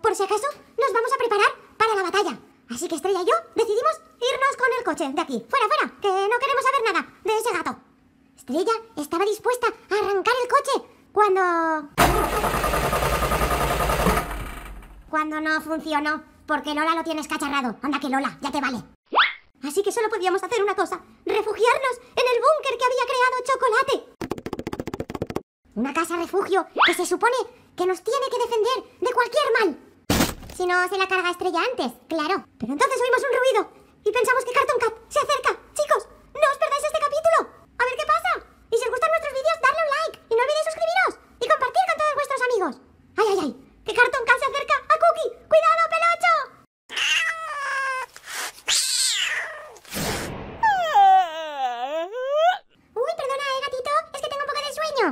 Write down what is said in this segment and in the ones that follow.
por si acaso, nos vamos a preparar para la batalla. Así que Estrella y yo decidimos irnos con el coche de aquí. Fuera, fuera, que no queremos saber nada de ese gato. Estrella estaba dispuesta a arrancar el coche cuando... Cuando no funcionó, porque Lola lo tienes cacharrado. Anda que Lola, ya te vale. Así que solo podíamos hacer una cosa, refugiarnos en el búnker que había creado Chocolate. Una casa refugio que se supone que nos tiene que defender de cualquier mal si no se la carga estrella antes, claro. Pero entonces oímos un ruido y pensamos que Cartoon Cat se acerca. Chicos, no os perdáis este capítulo. A ver qué pasa. Y si os gustan nuestros vídeos, darle un like y no olvidéis suscribiros y compartir con todos vuestros amigos. Ay, ay, ay, que Cartoon Cat se acerca a Cookie. ¡Cuidado, pelocho! Uy, perdona, eh, gatito, es que tengo un poco de sueño.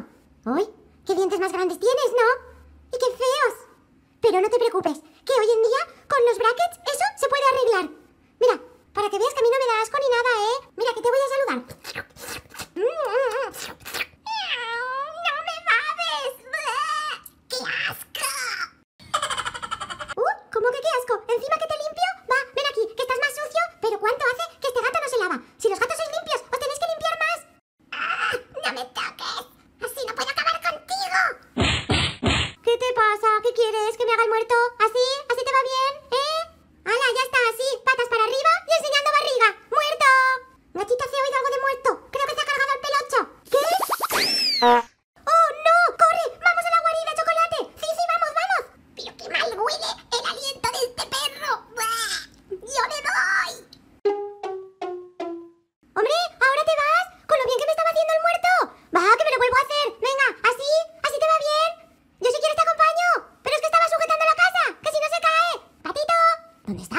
Uy, qué dientes más grandes tienes, ¿no? Y qué feos. Pero no te preocupes, que hoy en día con los brackets eso se puede arreglar. Mira, para que veas que a mí no me da asco ni nada, ¿eh? Mira, que te voy a saludar. Mm, mm, mm. なんでした？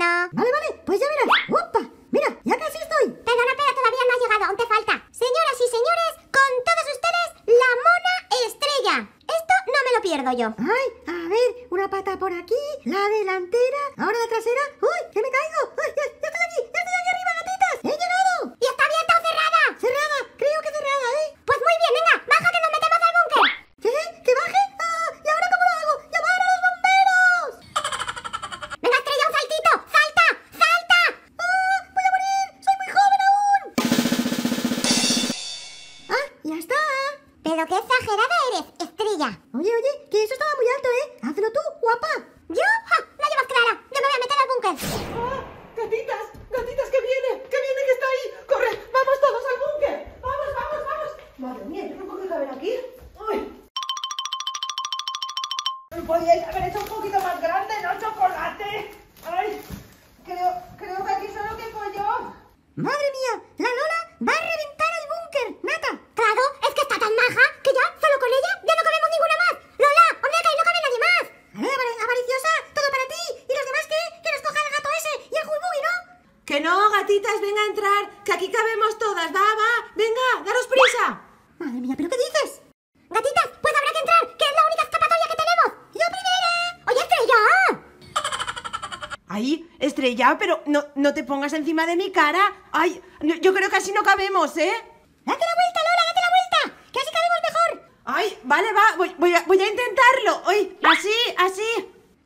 な。まるまるボイジャラ Estrella, pero no, no te pongas encima de mi cara. Ay, no- yo creo que así no cabemos, ¿eh? ¡Date la vuelta, Lola, date la vuelta! ¡Que así cabemos mejor! Ay, vale, va, voy, voy a, voy a intentarlo. Ay, así, así.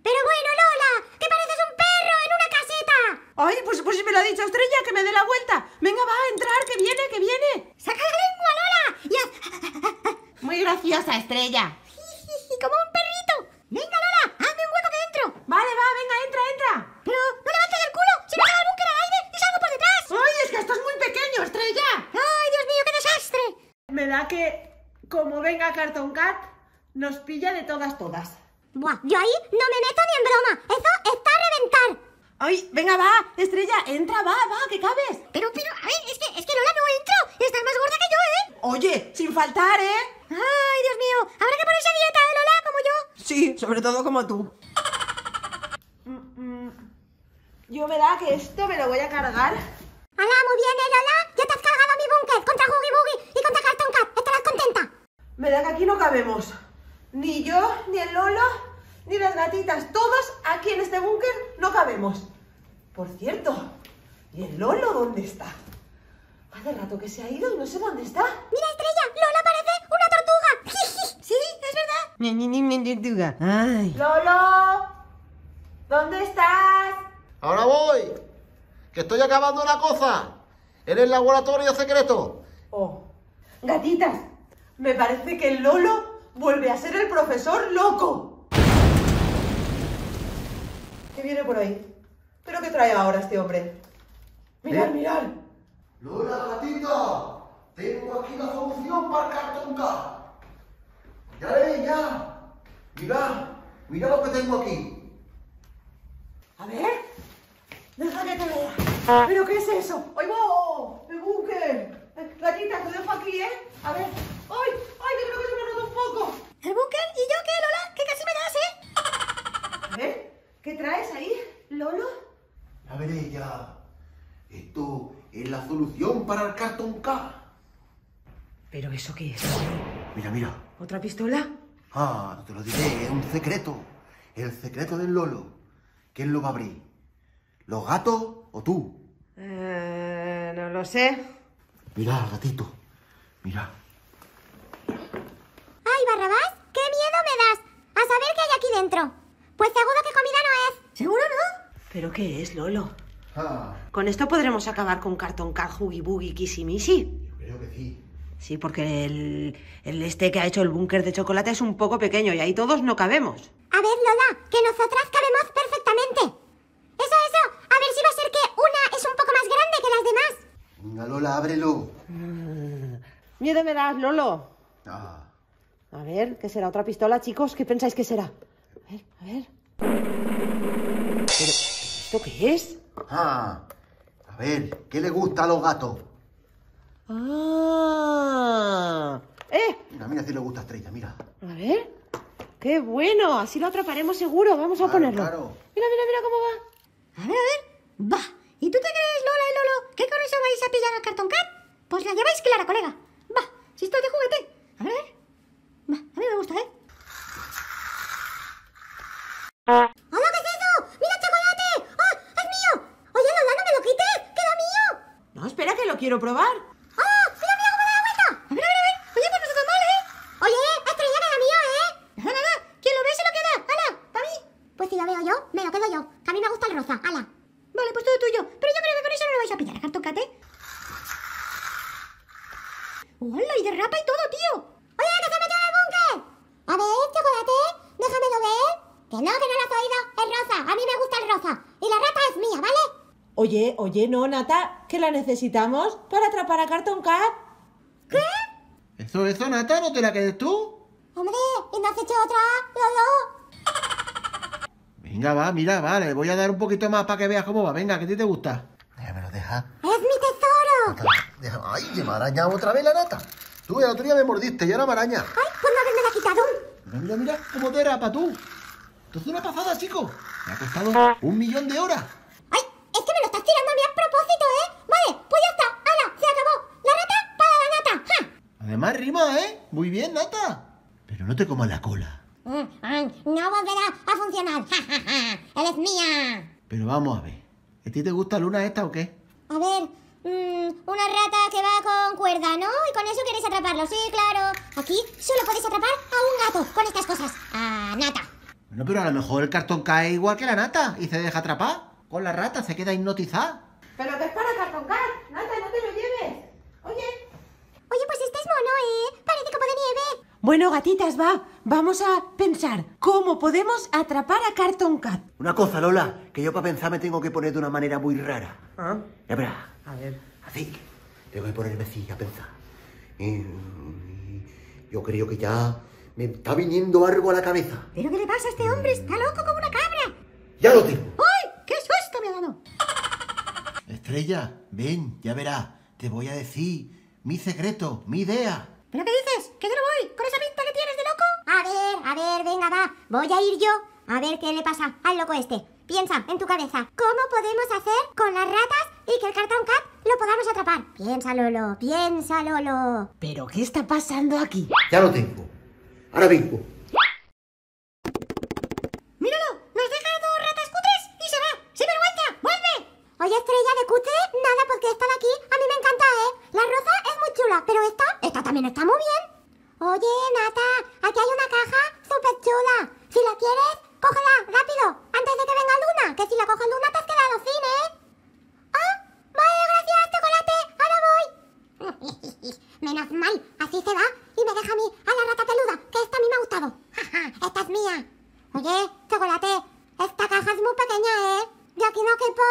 Pero bueno, Lola, que pareces un perro en una caseta. Ay, pues, pues me lo ha dicho Estrella, que me dé la vuelta. Venga, va a entrar, que viene, que viene. ¡Saca la lengua, Lola! Y haz Muy graciosa, Estrella. como un perrito. Venga, Lola, hazme un hueco que dentro. Vale, va, venga, entra, entra. Pero no levantes el culo, se va el búnker al aire y salgo por detrás. Ay, es que esto es muy pequeño, Estrella. ¡Ay, Dios mío, qué desastre! Me da que, como venga Carton Cat, nos pilla de todas, todas. Buah, yo ahí no me meto ni en broma. Eso está a reventar. Ay, venga, va, Estrella, entra, va, va, que cabes. Pero, pero, a ver, es que, es que Lola no entro. Estás más gorda que yo, ¿eh? Oye, sin faltar, ¿eh? Ay, Dios mío, habrá que ponerse a dieta, ¿eh, Lola? Como yo. Sí, sobre todo como tú. Yo me da que esto me lo voy a cargar. Hola, muy bien, ¿eh, Lola? Ya te has cargado mi búnker contra Huggy Boogie y contra Carton Cat. ¿Estarás contenta? Me da que aquí no cabemos. Ni yo, ni el Lolo, ni las gatitas. Todos aquí en este búnker no cabemos. Por cierto, ¿y el Lolo dónde está? Hace rato que se ha ido y no sé dónde está. Mira, Estrella, Lola parece una tortuga. sí, es verdad. Ni, ni, ni, ni, tortuga. Ay. Lolo, ¿dónde estás? Ahora voy. Que estoy acabando una cosa. En el laboratorio secreto. Oh, gatitas, me parece que el Lolo vuelve a ser el profesor loco. ¿Qué viene por ahí? ¿Pero qué trae ahora este hombre? Mirad, ¿Eh? mirad. Lola, gatita. Tengo aquí la solución para el cartón. Ya veis, ya. Mirad. Mirad lo que tengo aquí. A ver. Deja que te vea. ¿Pero qué es eso? ¡Ay, va! ¡El búnker! Eh, Gatita, te dejo aquí, ¿eh? A ver. ¡Ay! ¡Ay, que creo que se me ha roto un poco! ¿El búnker? ¿Y yo qué, Lola? Que casi me das, ¿eh? A ver, ¿qué traes ahí, Lolo? Ya veréis, ya. Esto es la solución para el cartón Cat. ¿Pero eso qué es? Mira, mira. ¿Otra pistola? Ah, no te lo diré, es un secreto. El secreto del Lolo. ¿Quién lo va a abrir? ¿Los gatos o tú? Eh, no lo sé. Mira, gatito. Mira. Ay, Barrabás, qué miedo me das. A saber qué hay aquí dentro. Pues seguro que comida no es. ¿Seguro no? ¿Pero qué es, Lolo? Ah, ¿Con esto podremos acabar con Carton Cat, Huggy Boogie, Kissy Missy? yo creo que sí. Sí, porque el, el este que ha hecho el búnker de chocolate es un poco pequeño y ahí todos no cabemos. A ver, Lola, que nosotras cabemos perfectamente. Eso, eso. A ver si va a ser que una es un poco más grande que las demás. Venga, Lola, ábrelo. Miedo me das, Lolo. Ah, A ver, ¿qué será? ¿Otra pistola, chicos? ¿Qué pensáis que será? A ver, a ver. ¿Pero esto qué es? ah. A ver, ¿qué le gusta a los gatos? ¡Ah! ¡Eh! Mira, mira si le gusta a Estrella, mira. A ver. ¡Qué bueno! Así lo atraparemos seguro. Vamos a ponerlo. claro. Mira, mira, mira cómo va. A ver, a ver. Va. ¿Y tú te crees, Que con eso vais a pillar al cartón cat? Pues la lleváis clara, colega. Va. Si esto es de juguete. A ver. Va. A mí me gusta, ¿eh? ¡Hola, qué es eso! ¡Mira, chocolate! ¡Ah, es mío! Oye, Lola, no me lo quites, que era mío. No, espera que lo quiero probar. ¡Ah, mira, mira cómo da la vuelta! A ver, a ver, a ver. Oye, pues no está tan mal, ¿eh? Oye, estrella que era mío, ¿eh? Nada, nada. Quien lo ve se lo queda. ¡Hala! ¡Para mí! Pues si lo veo yo, me lo quedo yo. Que a mí me gusta el rosa. ¡Hala! Vale, pues todo tuyo. Pero yo creo que con eso no lo vais a pillar al cartón cat, ¿eh? ¡Hola! Y derrapa y todo, tío. ¡Oye, que se ha metido en el búnker! A ver, chocolate, déjamelo ver. Que no, que no lo has oído. Es rosa. A mí me gusta el rosa. Y la rata es mía, ¿vale? Oye, oye, no, Nata, que la necesitamos para atrapar a Carton Cat. ¿Eso, eso, Nata, no te la quedes tú? Hombre, ¿y no has hecho otra, Lolo? Venga, va, mira, va, le voy a dar un poquito más para que veas cómo va. Venga, que a ti te gusta. Déjamelo, deja. ¡Es mi tesoro! Deja- Ay, que me ha arañado otra vez la nata. Tú el otro día me mordiste y ahora me araña. ¡Ay, pues no haberme la quitado! Mira, mira, mira, cómo te era, pa' tú. Esto es una pasada, chico. Me ha costado un millón de horas tirando a a propósito, ¿eh? Vale, pues ya está. ¡Hala! ¡Se acabó! ¡La rata para la nata! ¡Ja! Además rima, ¿eh? Muy bien, nata. Pero no te comas la cola. Eh, no volverá a funcionar. ¡Ja, ja, ja! ¡Él es mía! Pero vamos a ver. ¿A ti te gusta Luna esta o qué? A ver, mmm, una rata que va con cuerda, ¿no? Y con eso queréis atraparlo. Sí, claro. Aquí solo podéis atrapar a un gato con estas cosas. A nata. Bueno, pero a lo mejor el cartón cae igual que la nata y se deja atrapar. Con la rata se queda hipnotizada. Pero que es para Carton Cat. Nata, no te lo lleves. Oye. Oye, pues este es mono, ¿eh? Parece como de nieve. Bueno, gatitas, va. Vamos a pensar cómo podemos atrapar a Carton Cat. Una cosa, Lola, que yo para pensar me tengo que poner de una manera muy rara. ¿Ah? Ya verás. A ver. Así. Tengo que ponerme así a pensar. Y- yo creo que ya me está viniendo algo a la cabeza. ¿Pero qué le pasa a este hombre? Está loco como una cabra. ¡Ya lo tengo! ¡Ay! Estrella, ven, ya verás. Te voy a decir mi secreto, mi idea. ¿Pero qué dices? ¿Que yo no voy? ¿Con esa pinta que tienes de loco? A ver, a ver, venga, va. Voy a ir yo a ver qué le pasa al loco este. Piensa en tu cabeza, ¿cómo podemos hacer con las ratas y que el cartón cat lo podamos atrapar? Piensa, Lolo, piensa, Lolo. ¿Pero qué está pasando aquí? Ya lo tengo. Ahora vengo. ¡Míralo! ¡Nos deja dos ratas cutres y se va! ¡Sin vergüenza! ¡Vuelve! Oye, estrella de cutre, nada, porque esta de aquí a mí me encanta, ¿eh? La rosa es muy chula, pero esta, esta también está muy bien. Oye, Nata, aquí hay una caja súper chula. Si la quieres, cógela, rápido, antes de que venga Luna, que si la coge Luna te has quedado sin, ¿eh? Ah, vale, gracias, chocolate, ahora voy. Menos mal, así se va y me deja a mí, a la rata peluda, que esta a mí me ha gustado. Jaja, esta es mía. Oye, chocolate, esta caja es muy pequeña, ¿eh? Yo aquí no quepo.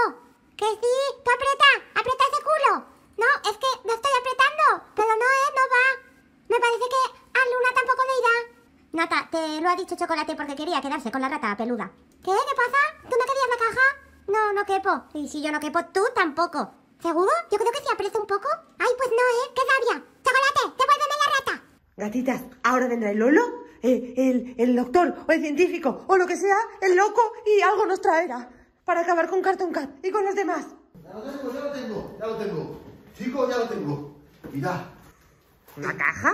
Que sí, que aprieta, aprieta ese culo. No, es que lo estoy apretando, pero no, ¿eh? No va. Me parece que a Luna tampoco le irá. Nata, te lo ha dicho Chocolate porque quería quedarse con la rata peluda. ¿Qué? ¿Qué pasa? ¿Tú no querías la caja? No, no quepo. Y si yo no quepo, tú tampoco. ¿Seguro? Yo creo que si aprieto un poco. Ay, pues no, ¿eh? ¡Qué rabia! ¡Chocolate, devuélveme la rata! Gatitas, ahora vendrá el Lolo, eh, el, el doctor o el científico o lo que sea, el loco y algo nos traerá para acabar con Carton Cat y con los demás. Ya lo tengo, ya lo tengo, ya lo tengo. Chicos, ya lo tengo. Mirad, ¿Una caja?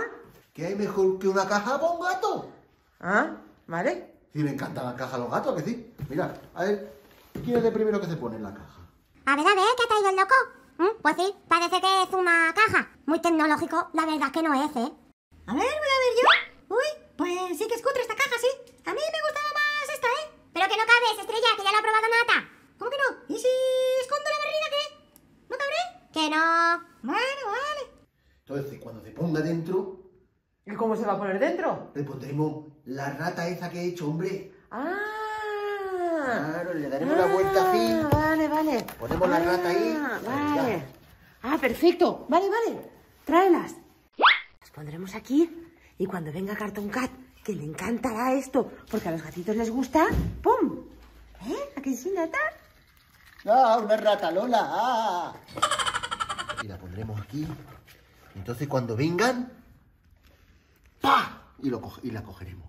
¿Qué hay mejor que una caja para un gato? Ah, ¿vale? Sí, me encantan las cajas los gatos, que sí. Mira, a ver, ¿quién es el primero que se pone en la caja? A ver, a ver, ¿qué ha traído el loco? ¿Mm? Pues sí, parece que es una caja. Muy tecnológico, la verdad es que no es, ¿eh? A ver, voy a ver yo. Uy, pues sí que es cutre esta caja, sí. A mí me gustaba más esta, ¿eh? Pero que no cabes, estrella, que ya lo ha probado Nata. ¿Cómo que no? ¿Y si escondo la barriga qué? ¿No cabré? Que no. Bueno, vale. Entonces, cuando se ponga dentro, ¿Y cómo se va a poner dentro? le pondremos la rata esa que he hecho, hombre. Ah, Claro, le daremos la vuelta así. Ah, Vale, vale. Ponemos la rata ahí. Ah, ya. Vale. Ah, perfecto. Vale, vale. Tráelas. Las pondremos aquí y cuando venga Carton Cat, que le encantará esto, porque a los gatitos les gusta, ¡pum! ¿Eh? ¿A que sí, Nata? ¡Ah, una rata, Lola! ¡Ah! Y la pondremos aquí. Entonces, cuando vengan, ¡pa! Y, lo coge- y la cogeremos.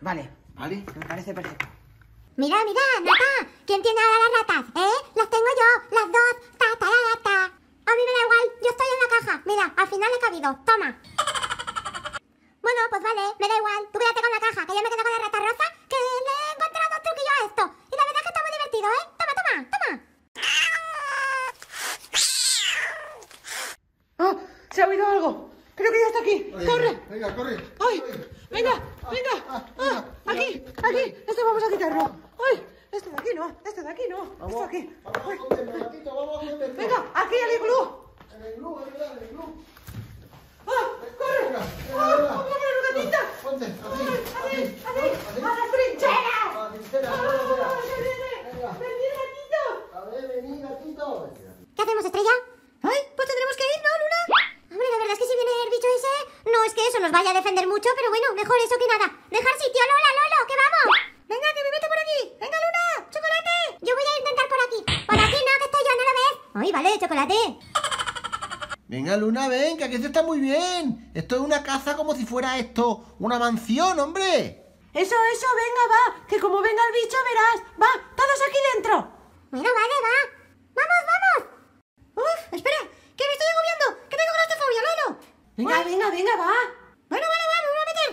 Vale, ¿Vale? me parece perfecto. Mira, mira, Nata. ¿Quién tiene ahora las ratas? ¿Eh? Las tengo yo, las dos. Ta, ta, ta, ta. A mí me da igual, yo estoy en la caja. Mira, al final he cabido. Toma. Bueno, pues vale, me da igual. Tú quédate con la caja, que yo me quedo con la rata rosa, que le he encontrado un truquillo a esto. Y la verdad es que está muy divertido, ¿eh? Toma, toma, toma. ¡Ah! ¡Se ha oído algo! Creo que ya está aquí. ¡Corre! Venga, corre. ¡Ay! ¡Venga! Ah, ¡Venga! ah, ¡Ah! mira, ¡Aquí! mira, ¡Aquí! mira. Esto vamos a quitarlo. ¡Ay! Esto de aquí no. Esto de aquí no. Esto Vamos, aquí. vamos a Ay. escondernos, gatito, vamos a. Venga, aquí al iglú. En el club, en el club. ¡Ah! ¡Corre! Venga, ¡Ah! venga, ¡Vamos a ver, gatita! Ponte, así, ¡Así! así. ¡A las trincheras! A la trinchera, ¡Ah! Venga. ¡Vení, gatito! A ver, vení, gatito. ¿Qué hacemos, estrella? Es que eso nos vaya a defender mucho, pero bueno, mejor eso que nada. Dejar sitio, Lola, Lolo, que vamos. Venga, que me meto por aquí. Venga, Luna, chocolate. Yo voy a intentar por aquí. Por aquí no, que estoy yo, ¿no lo ves? Ay, vale, chocolate. Venga, Luna, ven, que aquí se está muy bien. Esto es una casa como si fuera esto una mansión, hombre. Eso, eso, venga, va. Que como venga el bicho verás. Va, todos aquí dentro. Bueno, vale, va. ¡Vamos, vamos! Uf, espera, que me estoy agobiando, que tengo claustrofobia, Lolo. Venga, venga, Venga, va. Bueno, vale, va, me voy a meter.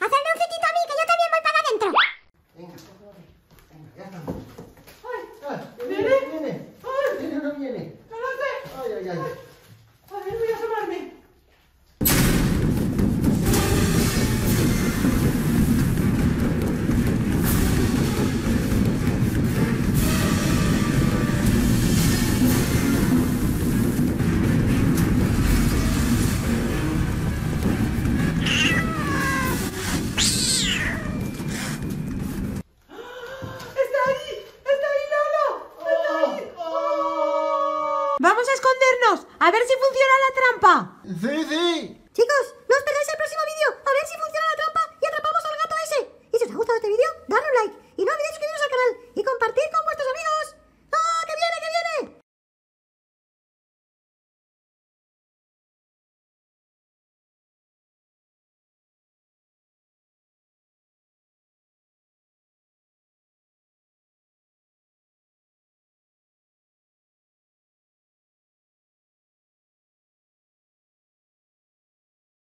Hacedme un sitito a mí, que yo también voy para adentro. Venga, venga, ya estamos. Ay, Ah, ¿Viene? ¿Viene? ¿Viene? Ay. ¿Viene o no viene? no lo sé. Ay, ay, ay. Chicos,